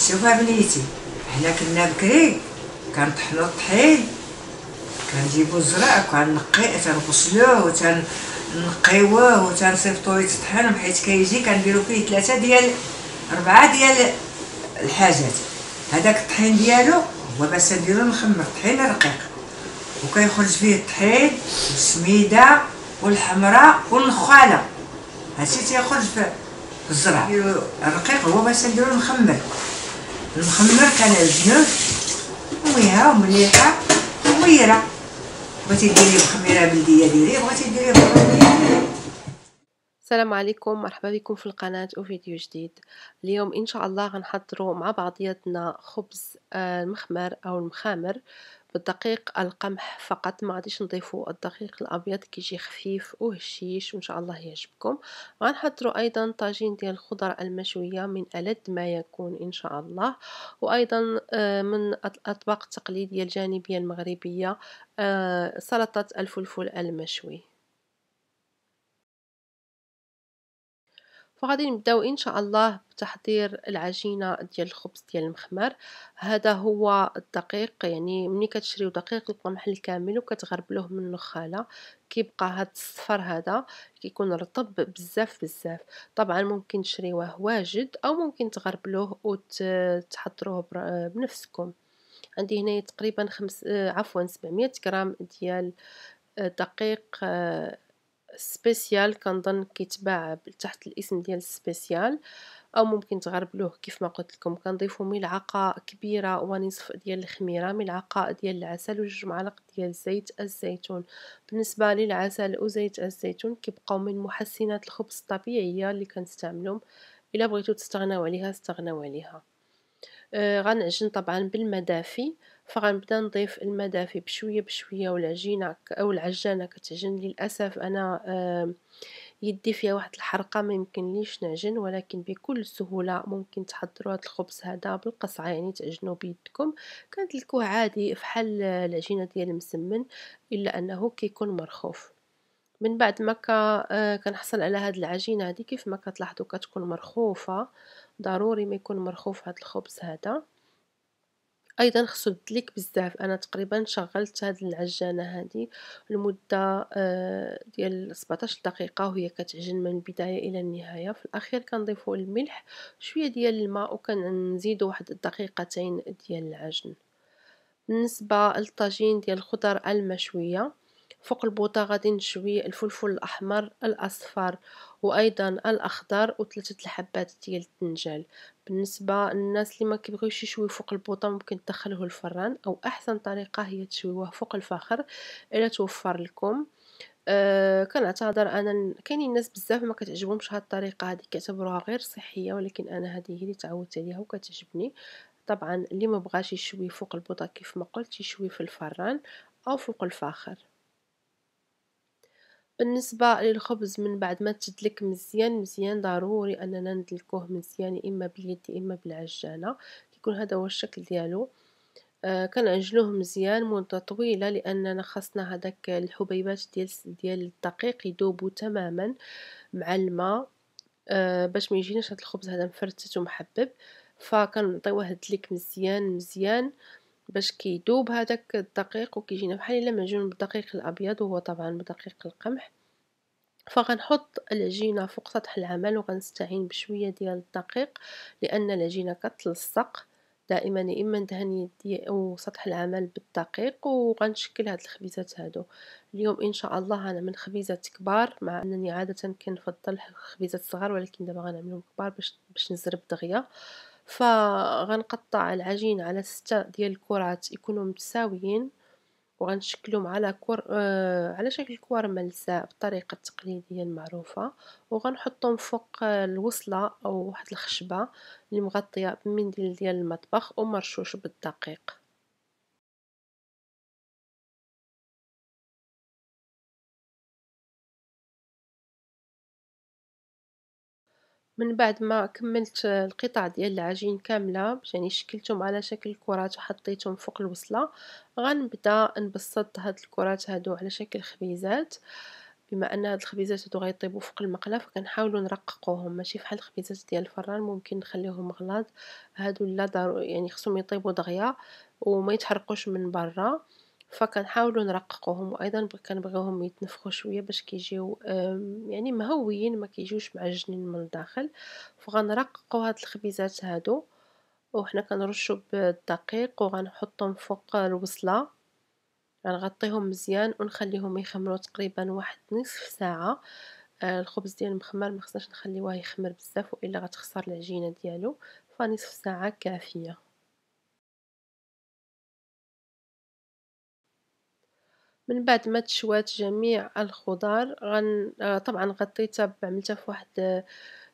شوف بنيتي حنا كنا بكري كنطحنو الطحين كنجيبو الزرع وكنقي تنغسلوه وتنقيوه وتنصيفطوه يتطحن حيت كيجي كنديرو فيه ثلاثة ديال أربعة ديال الحاجات. هذاك الطحين ديالو هو باش نديرو نخمر طحين رقيق. وكيخرج فيه الطحين والسميدة والحمراء والنخالة. هادشي تيخرج في الزرع. الرقيق هو باش نديرو نخمر. المخمر كنعجنوه ويها ومليحة وميره بغيتي ديري بخميره بلدية ديري بغيتي ديري بخميره السلام عليكم مرحبا بكم في القناة وفيديو جديد. اليوم إن شاء الله غنحضروا مع بعضياتنا خبز آه، المخمر أو المخامر بالدقيق القمح فقط. ما غاديش نضيفوا الدقيق الأبيض كيجي خفيف وهشيش وإن شاء الله يعجبكم. غنحضروا أيضا طاجين ديال الخضر المشوية من ألذ ما يكون إن شاء الله. وأيضا آه، من الاطباق التقليديه الجانبية المغربية آه، سلطة الفلفل المشوي. فغادي نبداو إن شاء الله بتحضير العجينة ديال الخبز ديال المخمر. هذا هو الدقيق يعني ملي كتشريو دقيق القمح الكامل وكتغربلوه من النخالة. كيبقى هاد الصفر هذا كيكون رطب بزاف بزاف. طبعا ممكن تشريوه واجد أو ممكن تغربلوه وتحضروه بنفسكم. عندي هنا تقريبا خمس عفوا 700 غرام ديال دقيق spécial كنظن كيتباع تحت الاسم ديال spécial أو ممكن تغربلوه كيف ما قلت لكم. كنضيفوا ملعقة كبيرة ونصف ديال الخميرة ملعقة ديال العسل وجوج معالق ديال زيت الزيتون. بالنسبة للعسل وزيت الزيتون كيبقاو من محسنات الخبز الطبيعية اللي كنستعملهم. إلا بغيتو تستغناو عليها استغناو عليها. آه غنعجن طبعا بالمدافي. فغنبدا نضيف الماء دافي بشوية بشويه والعجينه أو العجانة كتعجن للأسف أنا يدي فيها واحد الحرقة ما يمكنليش نعجن ولكن بكل سهولة ممكن تحضروا هذا الخبز هذا بالقصعه يعني تعجنوا بيدكم. كندلكوه عادي فحال العجينة ديال المسمن إلا أنه كيكون مرخوف. من بعد ما كنحصل على هاد العجينة هذه كيف ما كتلاحظوا كتكون مرخوفة ضروري ما يكون مرخوف هذا الخبز هذا. أيضا خصو تدليك بزاف. أنا تقريبا شغلت هاد العجانة هذه لمدة آه، ديال 17 دقيقة وهي كتعجن من البداية إلى النهاية. في الأخير كنضيفوا الملح شوية ديال الماء وكنزيدوا واحد الدقيقتين ديال العجن. بالنسبة للطاجين ديال الخضر المشوية فوق البوطة غادي نشوي الفلفل الأحمر الأصفر وأيضا الأخضر وثلاثة الحبات ديال الدنجال. بالنسبة للناس اللي ما كيبغيوش يشوي فوق البوطة ممكن تدخلوه الفران أو أحسن طريقة هي تشويوه فوق الفخر إلا توفر لكم. أه كنعتذر أنا كاينين الناس بزاف ما كتعجبهمش هاد الطريقة هذه كيعتبروها غير صحية ولكن أنا هذه هي اللي تعودت عليها وكتعجبني. طبعا اللي ما بغاش يشوي فوق البوطة كيف ما قلت يشوي في الفران أو فوق الفاخر. بالنسبة للخبز من بعد ما تدلك مزيان مزيان ضروري أننا ندلكوه مزيان إما باليد إما بالعجانة. كيكون هذا هو الشكل ديالو. آه كنعجنوه مزيان مدة طويلة لأننا خاصنا هذاك الحبيبات ديال ديال الدقيق يذوبوا تماما مع الماء. آه باش ما يجيناش هذا الخبز هذا مفرتت ومحبب. فكنعطيوه دليك مزيان مزيان. باش كيدوب هذاك الدقيق وكيجينا بحال إلا معجون بالدقيق الأبيض وهو طبعا بدقيق القمح. فغنحط العجينة فوق سطح العمل وغنستعين بشوية ديال الدقيق لأن العجينة كتلصق. دائما يا إما ندهن يدي أو سطح العمل بالدقيق وغنشكل هاد الخبيزات هادو. اليوم إن شاء الله غنعمل خبيزات كبار مع أنني عادة كنفضل خبيزات صغار ولكن دابا غنعملهم كبار باش باش نزرب دغيا. فغنقطع العجين على ستة ديال الكرات يكونوا متساويين وغنشكلهم على كور آه على شكل كور ملساء بالطريقة التقليديه المعروفة وغنحطهم فوق الوصلة أو واحد الخشبة اللي مغطية بمنديل ديال المطبخ ومرشوش بالدقيق. من بعد ما كملت القطع ديال العجين كاملة يعني شكلتهم على شكل كرات وحطيتهم فوق الوصلة غنبدأ نبسط هاد الكرات هادو على شكل خبيزات. بما أن هاد الخبيزات هادو غيطيبو فوق المقلة فكنحاولو نرققوهم. ماشي فحال الخبيزات ديال الفران ممكن نخليهم غلاظ هادو لا ضرو يعني خصهم يطيبو دغيا وما يتحرقوش من برا. فكنحاولو نرققوهم وأيضا كنبغيوهم يتنفخو شوية باش كيجيو يعني مهويين ما كيجيوش معجنين من الداخل. فغنرققو هاد الخبيزات هادو وحنا كنرشو بالدقيق وغنحطهم فوق الوصلة. غنغطيهم مزيان ونخليهم يخمروا تقريبا واحد نصف ساعة. آه، الخبز ديال المخمر ما خصناش نخليوه يخمر بزاف وإلا غتخسر العجينة ديالو. فنصف ساعة كافية. من بعد ما تشوات جميع الخضار غن آه، طبعا غطيتها عملتها في واحد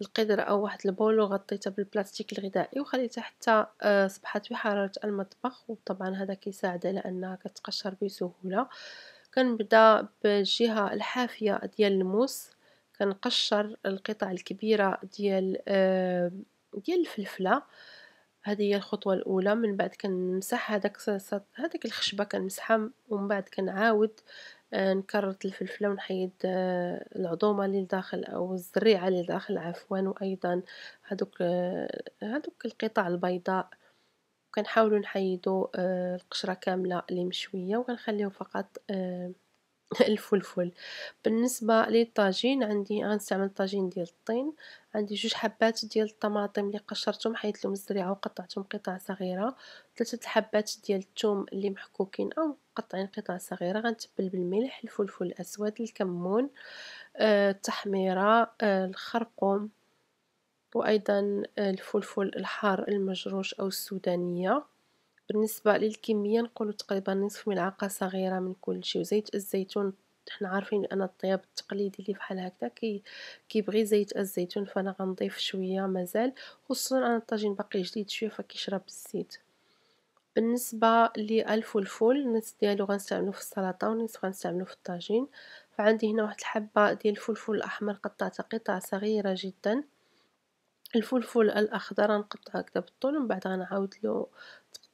القدر أو واحد البول وغطيتها بالبلاستيك الغذائي وخليتها حتى آه، صبحت بحراره المطبخ. وطبعا هذا كيساعد على أنها كتقشر بسهولة. كنبدأ بالجهة الحافية ديال الموس. كنقشر القطع الكبيرة ديال آه، ديال الفلفلة. هذه هي الخطوة الأولى من بعد كنمسح هذاك هذيك الخشبة كنمسحها ومن بعد كنعاود آه، نكرط الفلفلة ونحيد آه، العظومة اللي لداخل أو الزريعة اللي داخل عفوا وأيضا هذوك هذوك القطع البيضاء. كنحاولوا نحيدو القشرة كاملة اللي مشوية وكنخليو فقط الفلفل. بالنسبة للطاجين عندي غنستعمل طاجين ديال الطين. عندي جوج حبات ديال الطماطم اللي قشرتهم حيدت لهم الزريعة وقطعتهم قطع صغيرة. ثلاثة الحبات ديال الثوم اللي محكوكين أو مقطعين قطع صغيرة. غنتبل بالملح الفلفل الأسود الكمون آه، التحميرة آه، الخرقوم وأيضا الفلفل الحار المجروش أو السودانية. بالنسبة للكمية نقولو تقريبا نصف ملعقة صغيرة من كل شيء. وزيت الزيتون حنا عارفين أن الطياب التقليدي اللي فحال هكدا كي كيبغي زيت الزيتون فأنا غنضيف شوية مازال. خصوصا أن الطاجين باقي جديد شوية فكيشرب الزيت. بالنسبة للفلفل نص ديالو غنستعملو في السلطة ونصف غنستعملو في الطاجين. فعندي هنا واحد الحبة ديال الفلفل الأحمر قطعتها قطع صغيرة جدا. الفلفل الأخضر غنقطعو هكدا بالطول ومن بعد غنعاودلو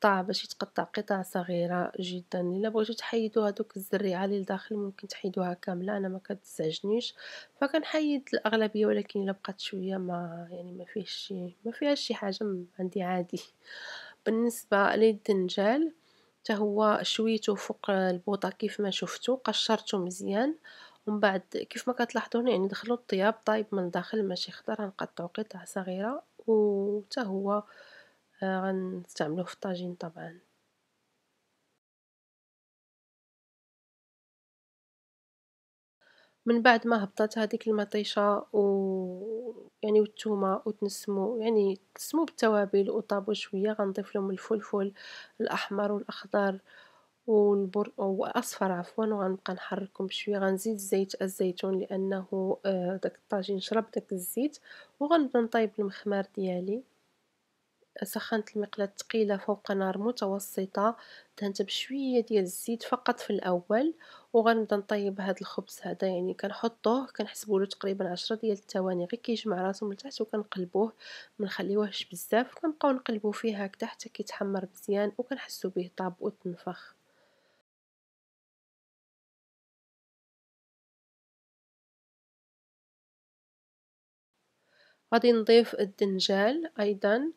تقطع باش يتقطع قطع صغيرة جدا. إلا بغيتو تحيدو هادوك الزريعة اللي لداخل ممكن تحيدوها كاملة أنا ما كتزعجنيش. فكنحيد الأغلبية ولكن إلا بقات شوية ما يعني ما فيهش شي ما فيهاش شي حاجة عندي عادي. بالنسبة للدنجال حتى هو شويته فوق البوطة كيف ما شفتو قشرته مزيان. ومن بعد كيف ما كتلاحظوا يعني دخلوا الطياب طايب من الداخل ماشي خضر غنقطعو قطع صغيرة. وحتى هو غنستعملوه في الطاجين طبعا. من بعد ما هبطات هذيك المطيشة و يعني والثومه وتنسمو يعني تنسمو بالتوابل وطابو شوية غنضيف لهم الفلفل الأحمر والأخضر والبر واصفر عفوا وغنبقى نحركهم بشوية غنزيد زيت الزيتون لأنه آه، داك الطاجين شرب داك الزيت وغنبدأ نطيب المخمار ديالي. سخنت المقلاة ثقيلة فوق نار متوسطة دهنت بشوية ديال الزيت فقط في الأول وغنبدا نطيب هاد الخبز هذا يعني كنحطوه كنحسبولو تقريبا عشرة ديال الثواني غير كيجمع راسو لتحت وكنقلبوه منخليوهش بزاف كنبقاو نقلبو فيه هكذا حتى كيتحمر مزيان وكنحسو به طاب وتنفخ. غادي نضيف الدنجال أيضا.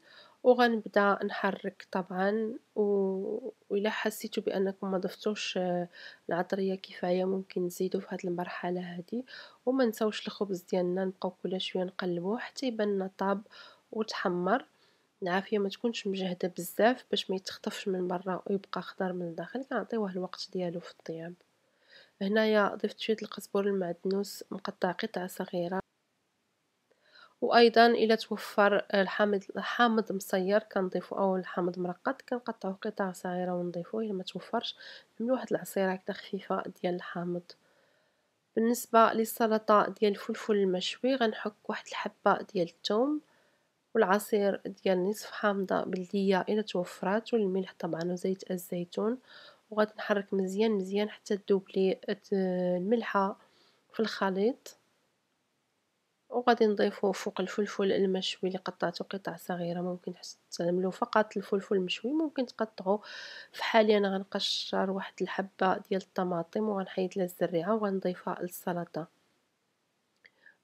وغنبدأ نحرك طبعا و الا حسيتو بأنكم ما ضفتوش آه، العطرية كفاية ممكن تزيدوا في هذه المرحلة هذه وما نساوش الخبز ديالنا نبقاو كل شوية نقلبوه حتى يبان طاب وتحمر. العافية ما تكونش مجهدة بزاف باش ما يتخطفش من برا ويبقى خضر من الداخل كنعطيوه الوقت ديالو في الطياب. هنايا ضفت شوية القزبور المعدنوس مقطع قطع صغيرة. وأيضا إلى توفر الحامض الحامض مصير كنضيفو أو الحامض مرقد كنقطعو قطع صغيرة ونضيفوه إلا ما توفرش. نعملو واحد العصيرة هكذا خفيفة ديال الحامض. بالنسبة للسلطة ديال الفلفل المشوي غنحك واحد الحبة ديال الثوم والعصير ديال نصف حامضة بلدية إلى توفرات والملح طبعا وزيت الزيتون. وغادي نحرك مزيان مزيان حتى تذوب لي الملحة في الخليط. وغادي نضيفو فوق الفلفل المشوي اللي قطعته قطع صغيرة ممكن تعملوا فقط الفلفل المشوي ممكن تقطعوا في حالي أنا غنقشر واحد الحبة ديال الطماطم وغنحيد لها الزريعة وغنضيفها للسلطة.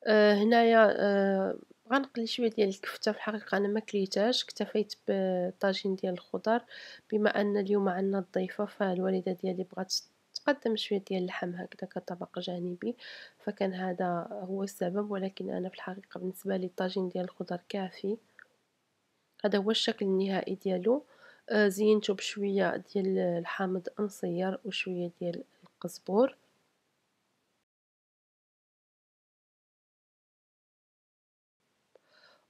آه هنايا آه غنقلي شوية ديال الكفتة في الحقيقة أنا ما كليتهاش اكتفيت بطاجين ديال الخضر بما أن اليوم عندنا الضيفة فالوالدة ديالي بغات تقدم شوية ديال اللحم هكذا كطبق جانبي فكان هذا هو السبب ولكن أنا في الحقيقة بالنسبة لي الطاجين ديال الخضر كافي. هذا هو الشكل النهائي ديالو. آه زينته بشوية ديال الحامض انصير وشوية ديال القزبور.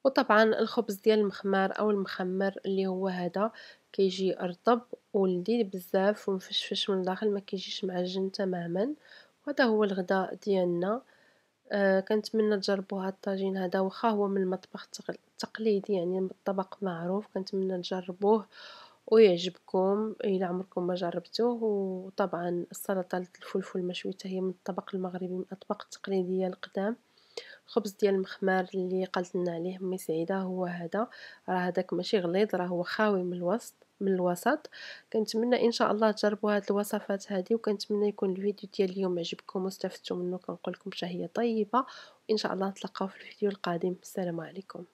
وطبعا الخبز ديال المخمار أو المخمر اللي هو هذا كيجي رطب ولذيذ بزاف ومفشفش من الداخل ما كيجيش معجن تماما. وهذا هو الغداء ديالنا. آه كنتمنى تجربوا هذا الطاجين هذا. واخا هو من المطبخ التقليدي يعني الطبق معروف كنتمنى تجربوه ويعجبكم. إلى عمركم ما جربتوه. وطبعا السلطة الفلفل المشوي هي من الطبق المغربي من الأطباق التقليدية القدام. الخبز ديال المخمار اللي قالت لنا عليه مي سعيدة هو هذا. راه هذاك ماشي غليظ راه هو خاوي من الوسط من الوسط. كنتمنى إن شاء الله تجربوا هاد الوصفات هذه وكنتمنى يكون الفيديو ديال اليوم عجبكم واستفدتوا منه. كنقول لكم شهية طيبة وإن شاء الله نتلاقاو في الفيديو القادم. السلام عليكم.